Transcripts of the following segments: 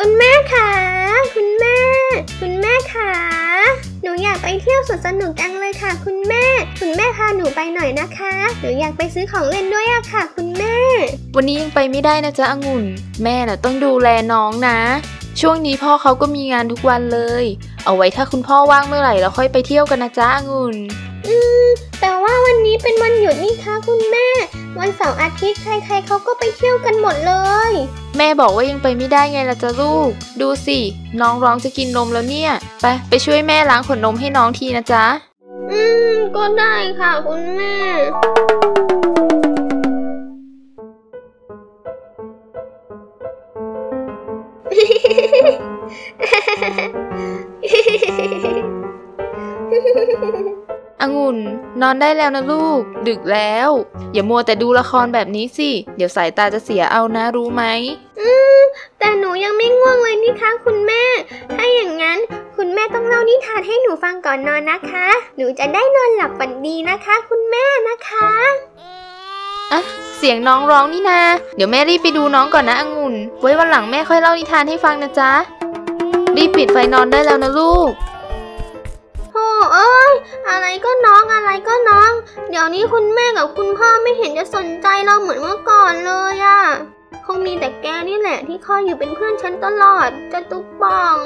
คุณแม่คะคุณแม่ คุณแม่คะหนูอยากไปเที่ยวสวนสนุกจังเลยค่ะ คุณแม่ คุณแม่พาหนูไปหน่อยนะคะ หนูอยากไปซื้อของเล่นด้วยอะค่ะ คุณแม่ วันนี้ยังไปไม่ได้นะจ๊ะองุ่น แม่น่ะต้องดูแลน้องนะ ช่วงนี้พ่อเขาก็มีงานทุกวันเลย เอาไว้ถ้าคุณพ่อว่างเมื่อไหร่เราค่อยไปเที่ยวกันนะจ๊ะองุ่น อืมแต่ว่าวันนี้เป็นวันหยุดนี่คะคุณแม่ วันเสาร์อาทิตย์ใครๆเขาก็ไปเที่ยวกันหมดเลย แม่บอกว่ายังไปไม่ได้ไงล่ะจ๊ะลูก ดูสิ น้องร้องจะกินนมแล้วเนี่ย ไปไปช่วยแม่ล้างขวดนมให้น้องทีนะจ๊ะ อืม ก็ได้ค่ะคุณแม่ องุ่น นอนได้แล้วนะลูก ดึกแล้ว อย่ามัวแต่ดูละครแบบนี้สิ เดี๋ยวสายตาจะเสียเอานะรู้ไหม อืม แต่หนูยังไม่ง่วงเลยนี่คะคุณแม่ ถ้าอย่างนั้น คุณแม่ต้องเล่านิทานให้หนูฟังก่อนนอนนะคะ หนูจะได้นอนหลับฝันดีนะคะ คุณแม่นะคะอะเสียงน้องร้องนี่นา เดี๋ยวแม่รีบไปดูน้องก่อนนะองุ่น ไว้วันหลังแม่ค่อยเล่านิทานให้ฟังนะจ๊ะ รีบปิดไฟนอนได้แล้วนะลูกโธ่ เอ้ย อะไรก็น้องอะไรก็น้อง เดี๋ยวนี้คุณแม่กับคุณพ่อไม่เห็นจะสนใจเราเหมือนเมื่อก่อนเลยอะคงมีแต่แกนี่แหละที่คอยอยู่เป็นเพื่อนฉันตลอดจะตุ๊กปอง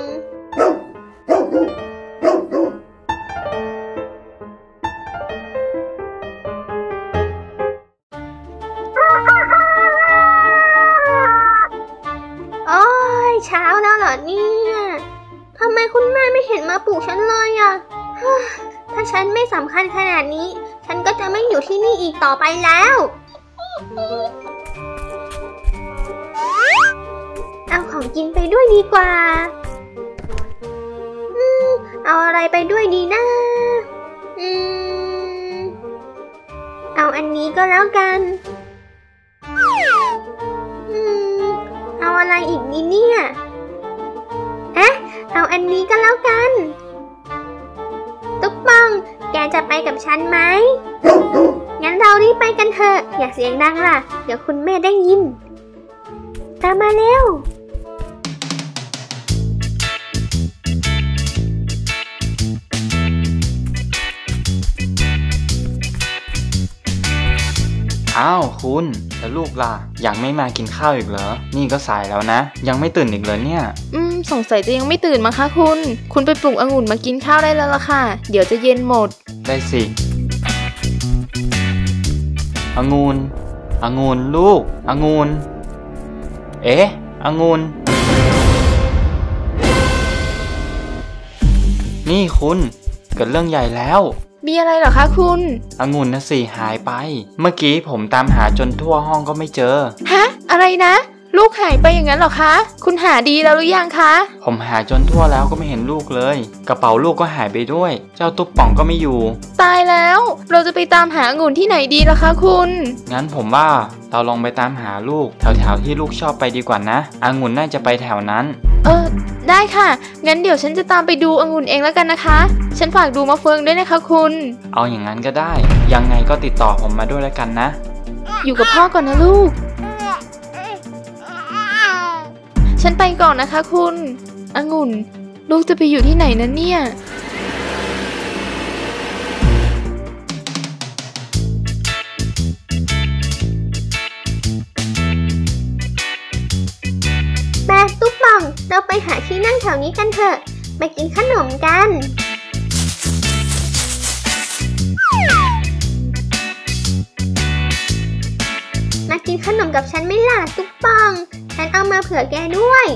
โอ้ยเช้าแล้วเหรอเนี่ยทำไมคุณแม่ไม่เห็นมาปลุกฉันเลยอะ ถ้าฉันไม่สำคัญขนาดนี้ ฉันก็จะไม่อยู่ที่นี่อีกต่อไปแล้ว เอาของกินไปด้วยดีกว่า อืม เอาอะไรไปด้วยดีนะ อืม เอาอันนี้ก็แล้วกัน อืม เอาอะไรอีกดีเนี่ย เอ๊ะ เอาอันนี้ก็แล้วกัน กจะไปกับฉันไหม งั้นเรารีบไปกันเถอะ อย่าเสียงดังล่ะ เดี๋ยวคุณแม่ได้ยิน ตามมาเร็วอ้าวคุณแล้วลูกล่ะ ยังไม่มากินข้าวอีกเหรอ นี่ก็สายแล้วนะ ยังไม่ตื่นอีกเลยเนี่ย อืม สงสัยจะยังไม่ตื่นมั้งคะคุณ คุณไปปลุกองุ่นมากินข้าวได้แล้วล่ะค่ะ เดี๋ยวจะเย็นหมด ได้สิองุนองุนลูกองุนเอ๊ะองุนนี่คุณ เกิดเรื่องใหญ่แล้ว มีอะไรเหรอคะคุณองุ่นนะสิหายไป เมื่อกี้ผมตามหาจนทั่วห้องก็ไม่เจอ ฮะ อะไรนะ ลูกหายไปอย่างนั้นเหรอคะ คุณหาดีแล้วหรือยังคะ ผมหาจนทั่วแล้วก็ไม่เห็นลูกเลย กระเป๋าลูกก็หายไปด้วย เจ้าตุ๊กป่องก็ไม่อยู่ ตายแล้ว เราจะไปตามหาองุ่นที่ไหนดีล่ะคะคุณ งั้นผมว่าเราลองไปตามหาลูก แถวๆที่ลูกชอบไปดีกว่านะองุ่นน่าจะไปแถวนั้น เออ ได้ค่ะ งั้นเดี๋ยวฉันจะตามไปดูองุ่นเองแล้วกันนะคะ ฉันฝากดูมะเฟืองด้วยนะคะคุณ เอาอย่างนั้นก็ได้ ยังไงก็ติดต่อผมมาด้วยแล้วกันนะ อยู่กับพ่อก่อนนะลูก ฉันไปก่อนนะคะคุณองุ่น ลูกจะไปอยู่ที่ไหนนะเนี่ย แม่ตุ๊กปอง เราไปหาที่นั่งแถวนี้กันเถอะไปกินขนมกันมากินขนมกับฉันไม่ล่ะตุ๊ก ฉันเอามาเผื่อแกด้วย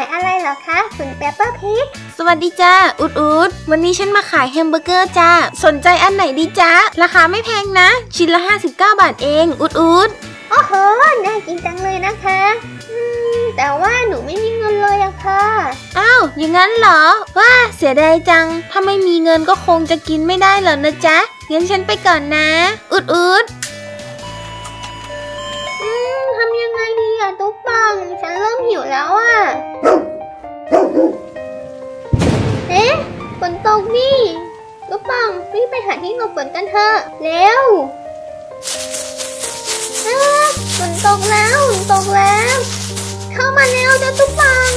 าบว่ามาขายอะไรเหรอคะคุณ Peppa Pig สวัสดีจ้าอู๊ดอู๊ดวันนี้ฉันมาขายแฮมเบอร์เกอร์จ้า สนใจอันไหนดีจ้า ราคาไม่แพงนะ ชิ้นละ 59 บาทเอง อู๊ดอู๊ดโอ้โห น่ากินจังเลยนะคะอืมแต่ว่าหนูไม่มีเงินเลยอะค่ะ อ้าว อย่างนั้นเหรอ ว่าเสียดายจัง ถ้าไม่มีเงินก็คงจะกินไม่ได้แล้วนะจ๊ะงั้นฉันไปก่อนนะ อู๊ดอู๊ด ง ฉันเริ่มหิวแล้วอะเอ๊ะฝนตกนี่ตุ๊กปังรีบไปหาที่หลบฝนกันเถอะ เร็วอ้าฝนตกแล้วฝนตกแล้ว เข้ามาเร็วเจ้าตุ๊กปัง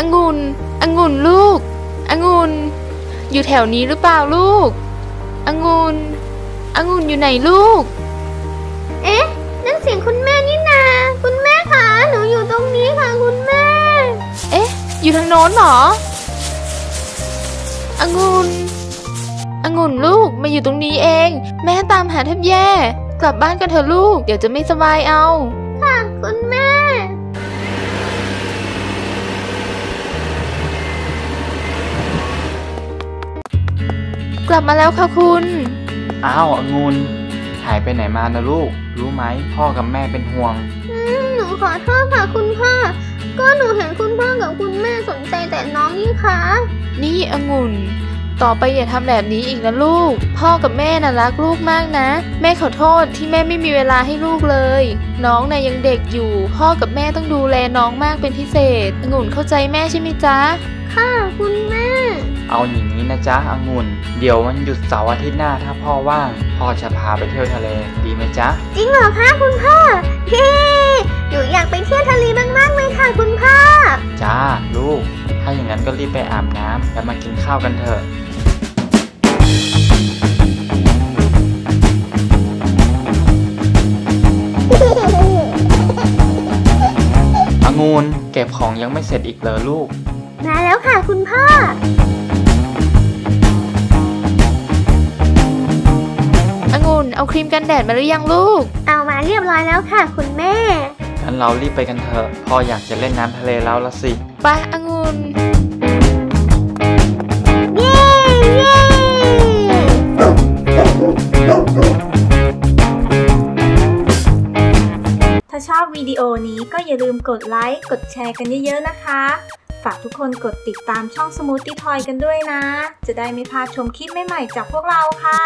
องุ่นองุ่นลูกองุ่นอยู่แถวนี้หรือเปล่าลูกองุ่นองุ่นอยู่ไหนลูก เอ๊ะ นั่นเสียงคุณแม่นี่นา คุณแม่คะหนูอยู่ตรงนี้ค่ะคุณแม่ เอ๊ะ อยู่ทางโน้นเหรอองุ่นองุ่นลูกมาอยู่ตรงนี้เอง แม่ตามหาแทบแย่ กลับบ้านกันเถอะลูก เดี๋ยวจะไม่สบายเอา ค่ะ คุณแม่ กลับมาแล้วค่ะคุณ อ้าวองุ่นหายไปไหนมานะลูก รู้ไหมพ่อกับแม่เป็นห่วงอืมหนูขอโทษค่ะคุณพ่อ ก็หนูเห็นคุณพ่อกับคุณแม่สนใจแต่น้องนี่คะนี่องุ่น ต่อไปอย่าทำแบบนี้อีกนะลูก พ่อกับแม่น่ะรักลูกมากนะ แม่ขอโทษที่แม่ไม่มีเวลาให้ลูกเลย น้องน่ะยังเด็กอยู่ พ่อกับแม่ต้องดูแลน้องมากเป็นพิเศษองุ่นเข้าใจแม่ใช่ไหมจ๊ะ ค่ะคุณแม่ เอาอย่างนี้นะจ๊ะองุ่น เดี๋ยววันหยุดเสาร์อาทิตย์หน้าถ้าพ่อว่าง พ่อจะพาไปเที่ยวทะเลดีไหมจ๊ะ จริงเหรอคะคุณพ่อเฮ้หนูอยากไปเที่ยวทะเลมากๆเลยค่ะคุณพ่อ จ้าลูก ถ้าอย่างนั้นก็รีบไปอาบน้ำแล้วมากินข้าวกันเถอะองุ่นเก็บของยังไม่เสร็จอีกเหรอลูก มาแล้วค่ะคุณพ่อ เอาครีมกันแดดมาหรือยังลูก เอามาเรียบร้อยแล้วค่ะ คุณแม่ งั้นเรารีบไปกันเถอะพ่ออยากจะเล่นน้ำทะเลแล้วละสิ ไปองุ่นเย้เย้ถ้าชอบวิดีโอนี้ก็อย่าลืมกดไลค์ กดแชร์กันเยอะๆนะคะ ฝากทุกคนกดติดตามช่อง Smoothie Toy กันด้วยนะ จะได้ไม่พลาดชมคลิปใหม่ๆจากพวกเราค่ะ